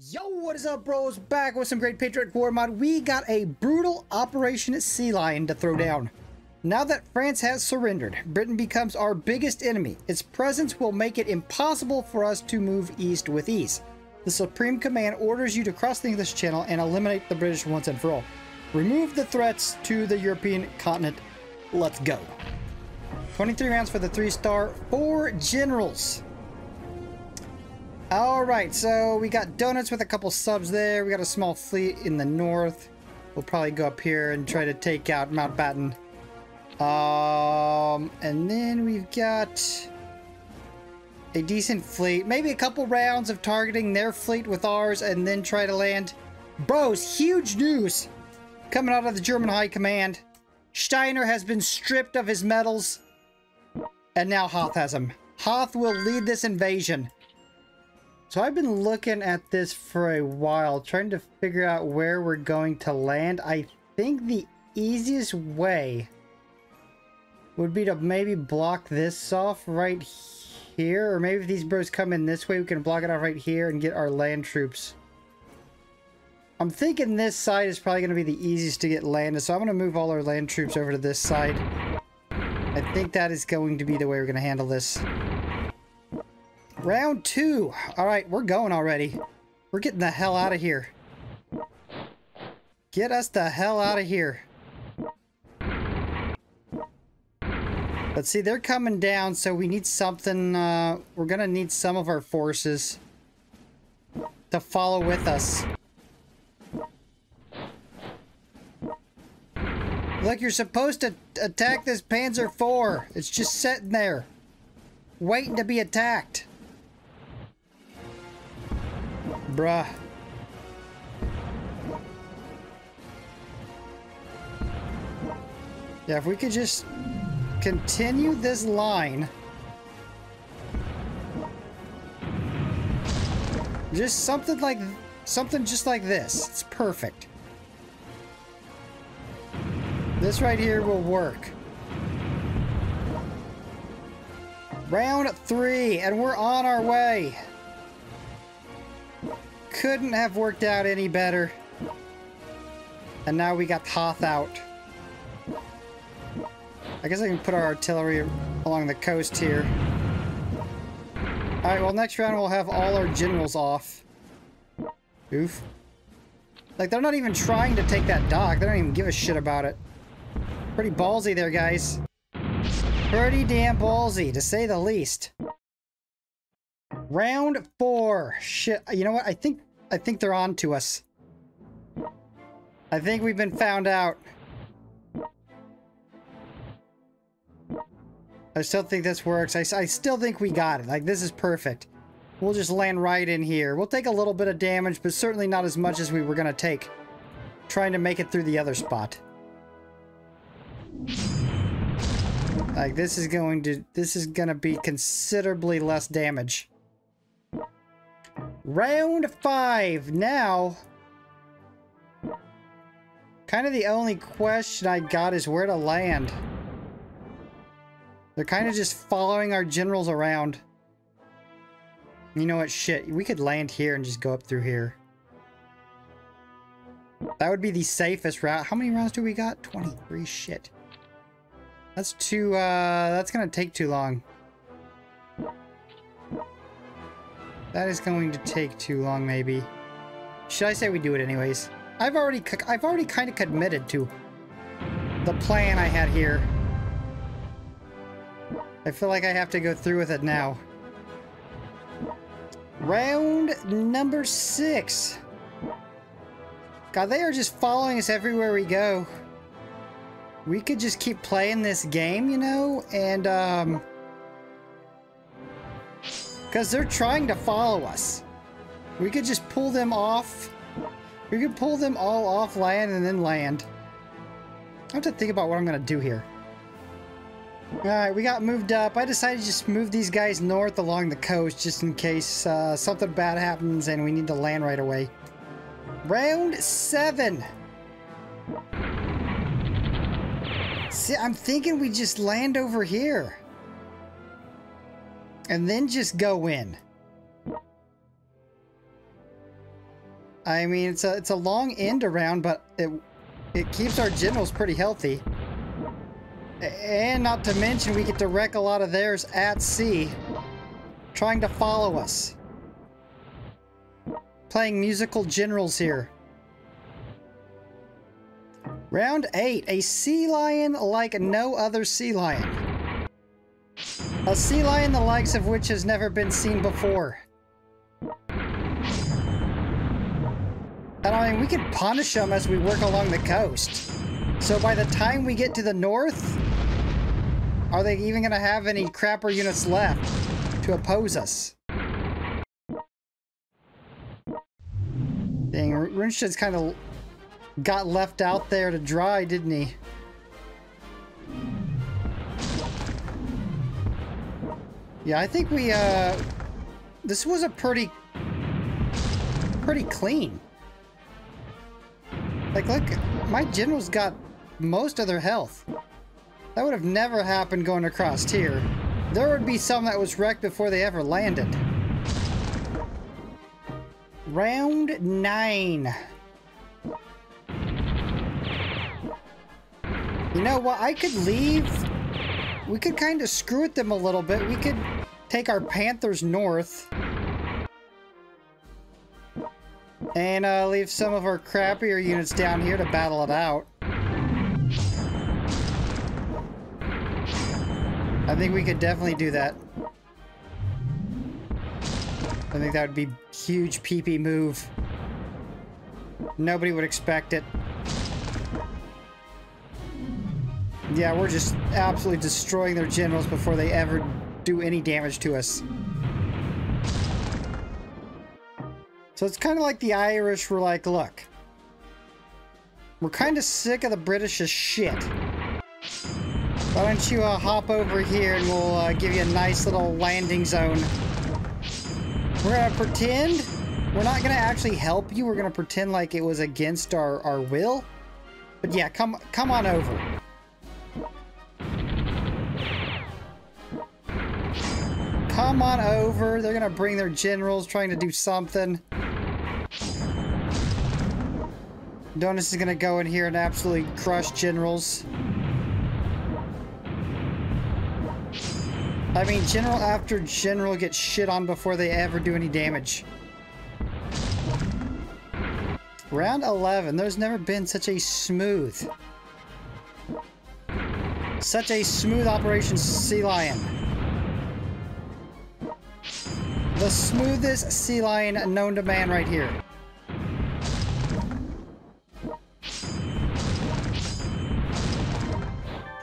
Yo, what is up, bros? Back with some great Patriot War mod. We got a brutal Operation Sea Lion to throw down. Now that France has surrendered, Britain becomes our biggest enemy. Its presence will make it impossible for us to move east with ease. The Supreme Command orders you to cross the English Channel and eliminate the British once and for all. Remove the threats to the European continent. Let's go. 23 rounds for the three star, four generals. All right, so we got Dönitz with a couple subs there. We got a small fleet in the north. We'll probably go up here and try to take out Mountbatten. Um, and then we've got a decent fleet. Maybe a couple rounds of targeting their fleet with ours and then try to land. Bros, huge news coming out of the German High Command. Steiner has been stripped of his medals. And now Hoth has him. Hoth will lead this invasion. So I've been looking at this for a while, trying to figure out where we're going to land. I think the easiest way would be to maybe block this off right here. Or maybe if these bros come in this way, we can block it off right here and get our land troops. I'm thinking this side is probably going to be the easiest to get landed. So I'm going to move all our land troops over to this side. I think that is going to be the way we're going to handle this. Round two. All right, we're going already. We're getting the hell out of here. Get us the hell out of here. But see, they're coming down, so we need something. Uh, we're going to need some of our forces to follow with us. Look, you're supposed to attack this Panzer IV. It's just sitting there, waiting to be attacked. Bruh. Yeah, if we could just continue this line. Just something like, something just like this. It's perfect. This right here will work. Round three, and we're on our way. Couldn't have worked out any better. And now we got Hoth out. I guess I can put our artillery along the coast here. Alright, well next round we'll have all our generals off. Oof. Like, they're not even trying to take that dock. They don't even give a shit about it. Pretty ballsy there, guys. Pretty damn ballsy, to say the least. Round four. Shit. You know what? I think I think they're on to us. I think we've been found out. I still think this works. I, I still think we got it. Like, this is perfect. We'll just land right in here. We'll take a little bit of damage, but certainly not as much as we were going to take. Trying to make it through the other spot. Like, this is going to... This is going to be considerably less damage. Round five. Now, kind of the only question I got is where to land. They're kind of just following our generals around. You know what? Shit. We could land here and just go up through here. That would be the safest route. How many rounds do we got? 23. Shit. That's too, uh, that's gonna take too long. That is going to take too long, maybe. Should I say we do it anyways? I've already, I've already kind of committed to the plan I had here. I feel like I have to go through with it now. Round number six. God, they are just following us everywhere we go. We could just keep playing this game, you know, and, um... Because they're trying to follow us. We could just pull them off. We could pull them all off land and then land. I have to think about what I'm going to do here. Alright, we got moved up. I decided to just move these guys north along the coast just in case uh, something bad happens and we need to land right away. Round 7. See, I'm thinking we just land over here. And then just go in. I mean, it's a it's a long end around, but it it keeps our generals pretty healthy. And not to mention, we get to wreck a lot of theirs at sea, trying to follow us. Playing musical generals here. Round 8. A sea lion like no other sea lion. A sea lion the likes of which has never been seen before. And I mean, we can punish them as we work along the coast. So by the time we get to the north, are they even going to have any crapper units left to oppose us? Dang, Rundstedt's kind of got left out there to dry, didn't he? Yeah, I think we, uh... This was a pretty... Pretty clean. Like, look, my generals got most of their health. That would have never happened going across here. There would be some that was wrecked before they ever landed. Round 9. You know what? I could leave. We could kind of screw with them a little bit. We could take our Panthers north. And uh, leave some of our crappier units down here to battle it out. I think we could definitely do that. I think that would be huge PP move. Nobody would expect it. Yeah, we're just absolutely destroying their generals before they ever do any damage to us. So it's kind of like the Irish were like, look, we're kind of sick of the British's shit. Why don't you uh, hop over here and we'll uh, give you a nice little landing zone. We're gonna pretend we're not gonna actually help you. We're gonna pretend like it was against our, our will. But yeah, come come on over. Come on over. They're gonna bring their generals trying to do something. Dönitz is gonna go in here and absolutely crush generals. I mean, general after general gets shit on before they ever do any damage. Round 11. There's never been such a smooth... Such a smooth operation, Sea Lion. The smoothest sea lion known to man right here.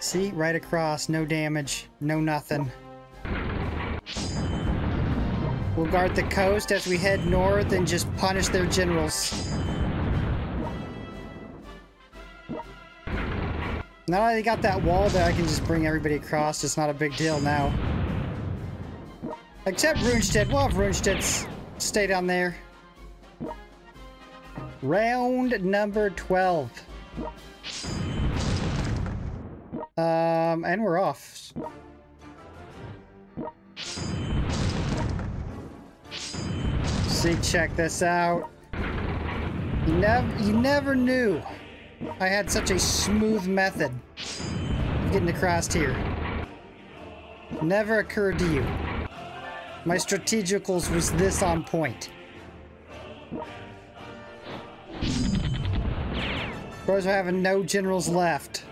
See, right across, no damage, no nothing. We'll guard the coast as we head north and just punish their generals. Now that they got that wall there, I can just bring everybody across. It's not a big deal now. Except Rundstedt. We'll have Rundstedt stay down there. Round number 12. Um, and we're off. See, check this out. You never, you never knew I had such a smooth method of getting across here. Never occurred to you. My strategicals was this on point. Bros are having no generals left.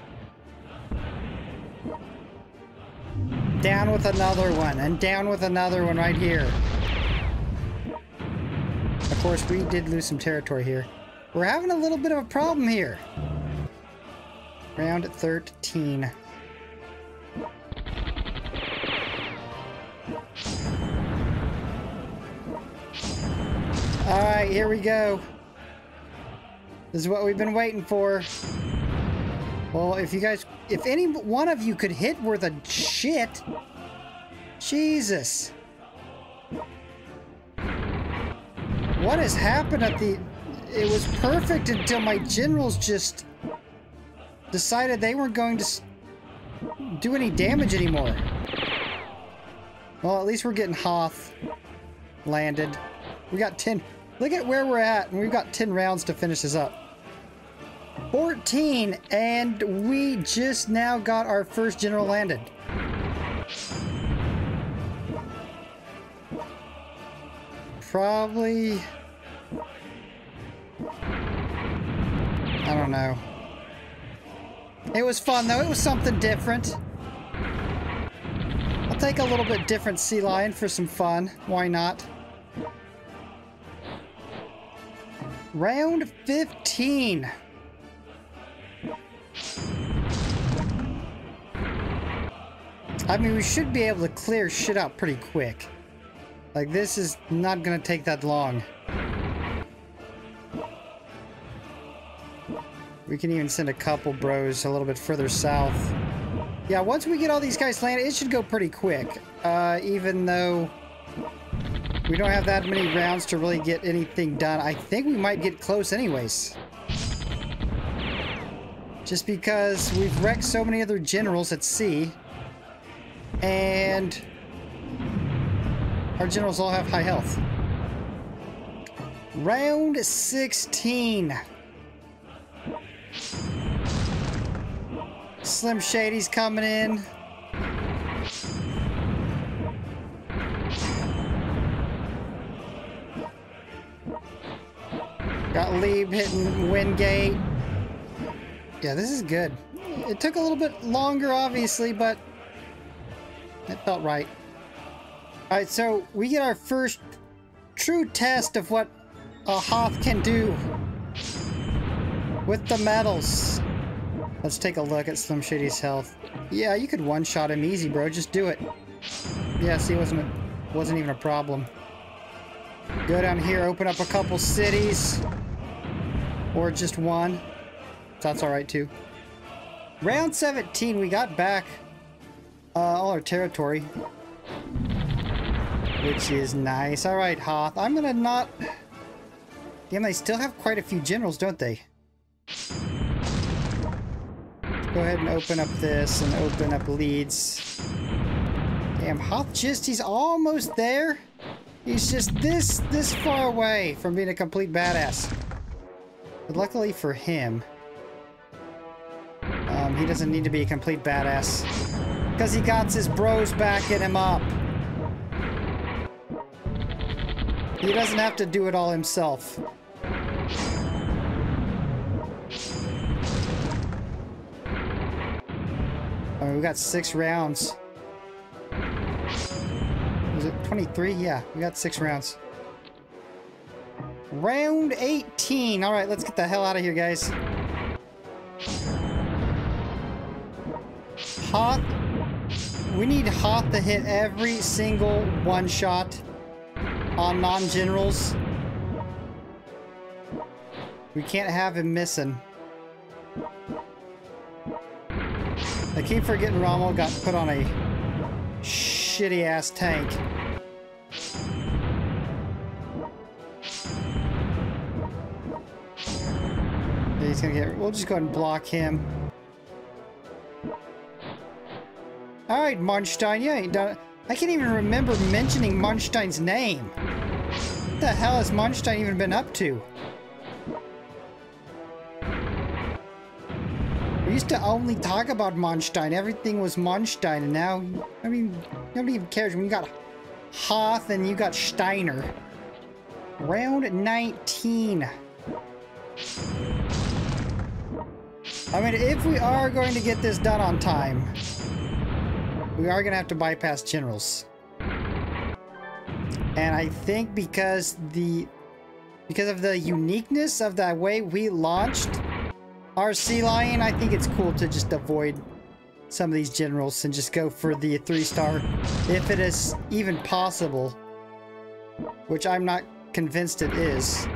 Down with another one, and down with another one right here. Of course, we did lose some territory here. We're having a little bit of a problem here. Round 13. Alright, here we go. This is what we've been waiting for. Well, if you guys, if any one of you could hit worth a shit, Jesus. What has happened at the, it was perfect until my generals just decided they weren't going to do any damage anymore. Well, at least we're getting Hoth landed. We got 10, Look at where we're at, and we've got 10 rounds to finish this up. 14, and we just now got our first general landed. Probably... I don't know. It was fun, though. It was something different. I'll take a little bit different sea lion for some fun. Why not? Round 15. I mean, we should be able to clear shit out pretty quick. Like, this is not gonna take that long. We can even send a couple bros a little bit further south. Yeah, once we get all these guys landed, it should go pretty quick. Uh, even though we don't have that many rounds to really get anything done. I think we might get close anyways. Just because we've wrecked so many other generals at sea. And our generals all have high health. Round 16. Slim Shady's coming in. Got Lieb hitting Wingate. Yeah, this is good. It took a little bit longer, obviously, but it felt right. Alright, so we get our first true test of what a Hoth can do with the medals. Let's take a look at Slim Shady's health. Yeah, you could one-shot him easy, bro. Just do it. Yeah, see, wasn't, wasn't even a problem. Go down here, open up a couple cities. Or just one. That's alright, too. Round 17, we got back uh, all our territory. Which is nice. Alright, Hoth. I'm gonna not... Damn, they still have quite a few generals, don't they? Go ahead and open up this and open up Leeds. Damn, Hoth just, he's almost there. He's just this, this far away from being a complete badass. But luckily for him, um, he doesn't need to be a complete badass. Because he got his bros backing him up. He doesn't have to do it all himself. Oh, we got six rounds. Was it 23? Yeah, we got six rounds. Round 18. All right, let's get the hell out of here, guys. Hoth. We need Hoth to hit every single one shot on non-generals. We can't have him missing. I keep forgetting Rommel got put on a shitty ass tank. Gonna get. We'll just go ahead and block him. All right, Manstein. Yeah. I can't even remember mentioning Manstein's name. What the hell has Manstein even been up to? We used to only talk about Manstein. Everything was Manstein, and now, I mean, nobody even cares. When you got Hoth and you got Steiner. Round 19. I mean, if we are going to get this done on time, we are going to have to bypass generals. And I think because the because of the uniqueness of the way we launched, our Sea Lion, I think it's cool to just avoid some of these generals and just go for the three star if it is even possible. Which I'm not convinced it is.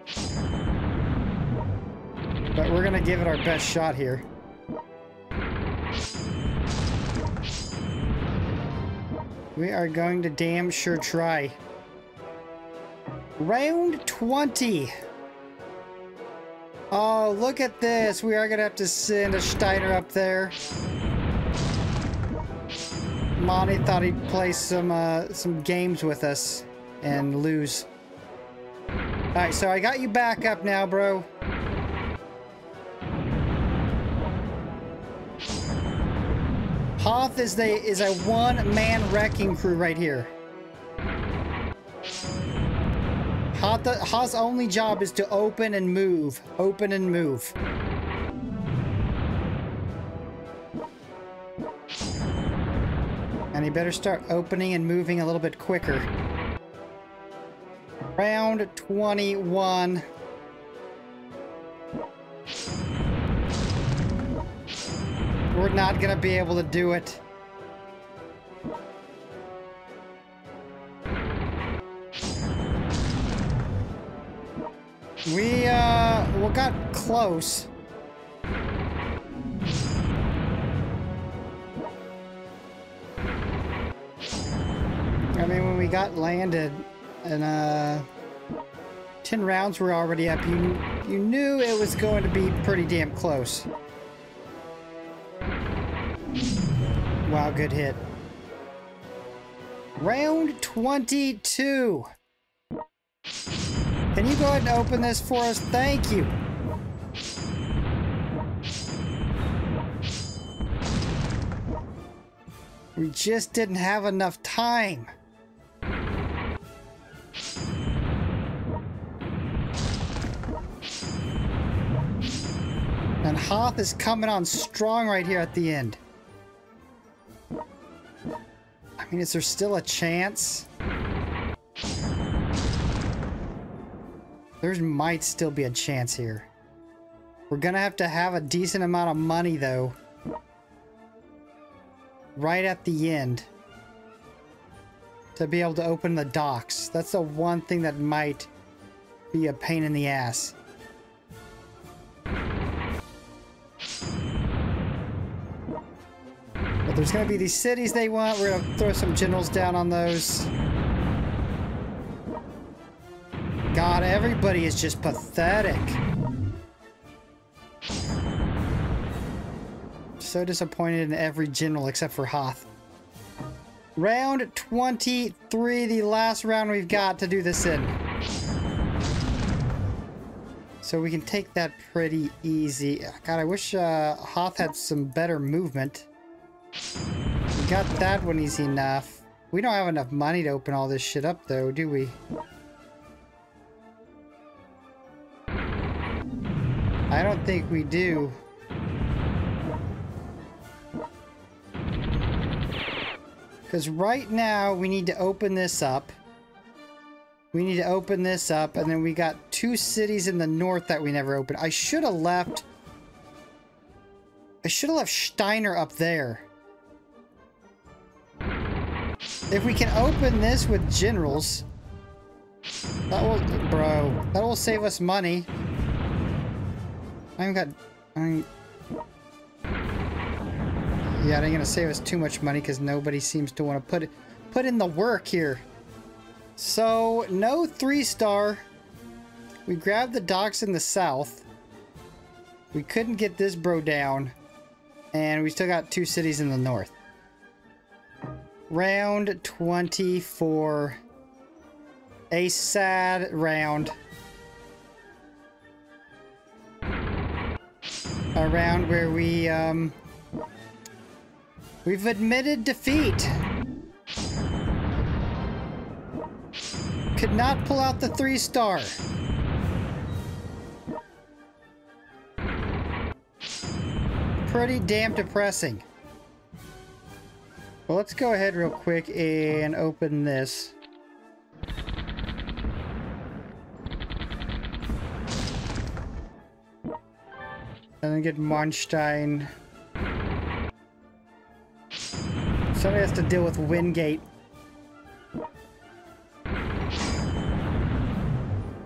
But we're gonna give it our best shot here. We are going to damn sure try. Round 20. Oh, look at this. We are going to have to send a Steiner up there. Monty thought he'd play some uh, some games with us and lose. Alright, so I got you back up now, bro. Hoth is the is a one-man wrecking crew right here. Hoth, Hoth's only job is to open and move. Open and move. And he better start opening and moving a little bit quicker. Round 21. We're not gonna be able to do it. We, uh, we got close. I mean, when we got landed, and, uh, 10 rounds were already up, you, you knew it was going to be pretty damn close. Wow, good hit. Round 22. Can you go ahead and open this for us? Thank you. We just didn't have enough time. And Hoth is coming on strong right here at the end. I mean, is there still a chance? There might still be a chance here. We're gonna have to have a decent amount of money, though. Right at the end. To be able to open the docks. That's the one thing that might be a pain in the ass. There's gonna be these cities they want. We're gonna throw some generals down on those. God, everybody is just pathetic. So disappointed in every general except for Hoth. Round 23, the last round we've got to do this in. So we can take that pretty easy. God, I wish uh, Hoth had some better movement. We got that one easy enough. We don't have enough money to open all this shit up though, do we? I don't think we do. Because right now we need to open this up. We need to open this up and then we got two cities in the north that we never opened. I should have left... I should have left Steiner up there. If we can open this with generals... That will... Bro, that will save us money. I have got... I yeah, it ain't gonna save us too much money because nobody seems to want to put put in the work here. So, no three star. We grabbed the docks in the south. We couldn't get this bro down. And we still got two cities in the north. Round 24. A sad round. around where we, um, we've admitted defeat. Could not pull out the three star. Pretty damn depressing. Well, let's go ahead real quick and open this. And then get Manstein. Somebody has to deal with Wingate.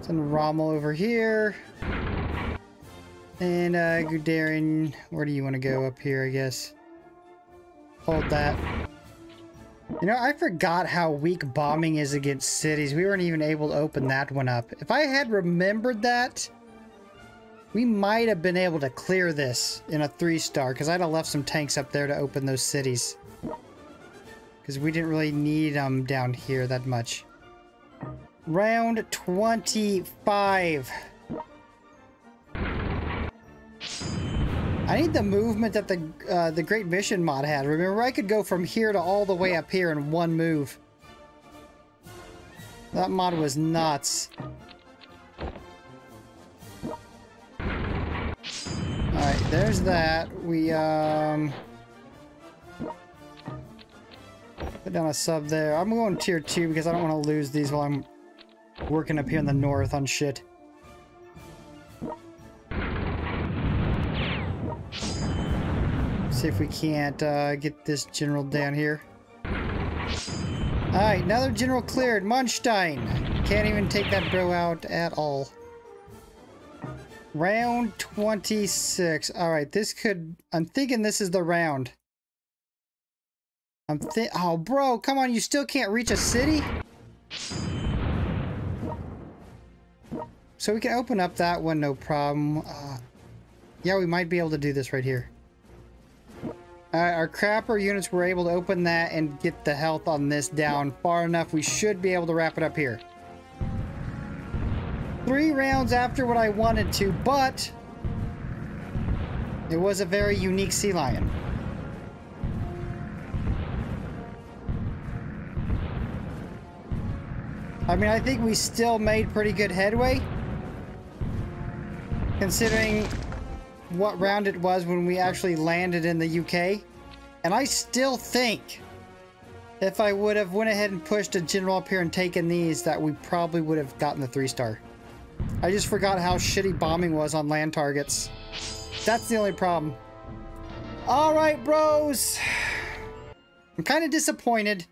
Send Rommel over here. And uh, Guderian, where do you want to go? Up here, I guess. Hold that. You know, I forgot how weak bombing is against cities. We weren't even able to open that one up. If I had remembered that, we might have been able to clear this in a three star because I'd have left some tanks up there to open those cities. Because we didn't really need them down here that much. Round 25. I need the movement that the uh, the Great Mission mod had. Remember, I could go from here to all the way up here in one move. That mod was nuts. Alright, there's that. We, um... Put down a sub there. I'm going tier 2 because I don't want to lose these while I'm working up here in the north on shit. See if we can't uh, get this general down here. Alright, another general cleared. Manstein. Can't even take that bro out at all. Round 26. Alright, this could... I'm thinking this is the round. I'm think... Oh, bro, come on. You still can't reach a city? So we can open up that one, no problem. Uh, yeah, we might be able to do this right here. Uh, our crapper units were able to open that and get the health on this down far enough. We should be able to wrap it up here. Three rounds after what I wanted to, but it was a very unique sea lion. I mean, I think we still made pretty good headway. Considering what round it was when we actually landed in the UK. And I still think if I would have went ahead and pushed a general up here and taken these, that we probably would have gotten the three star. I just forgot how shitty bombing was on land targets. That's the only problem. All right, bros. I'm kind of disappointed,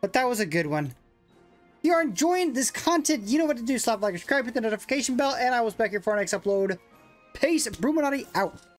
but that was a good one. If you are enjoying this content, you know what to do. Slap like, subscribe, hit the notification bell, and I will be back here for our next upload. Peace, Bruchminati out.